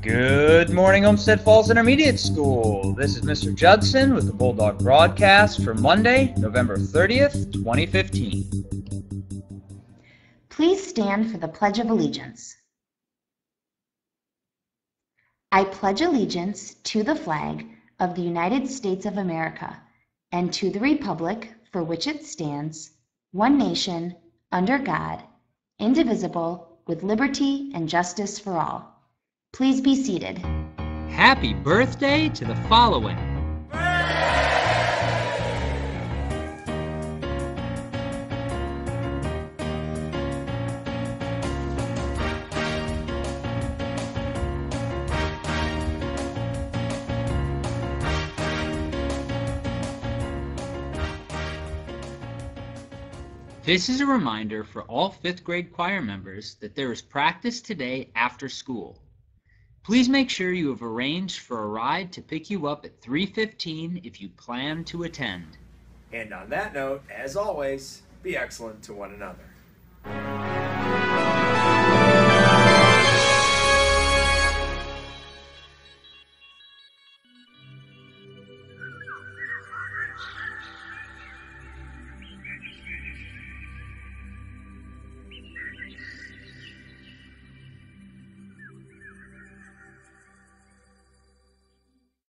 Good morning, Olmsted Falls Intermediate School. This is Mr. Judson with the Bulldog Broadcast for Monday, November 30th, 2015. Please stand for the Pledge of Allegiance. I pledge allegiance to the flag of the United States of America and to the republic for which it stands, one nation, under God, indivisible, with liberty and justice for all. Please be seated. Happy birthday to the following. This is a reminder for all fifth grade choir members that there is practice today after school. Please make sure you have arranged for a ride to pick you up at 3.15 if you plan to attend. And on that note, as always, be excellent to one another.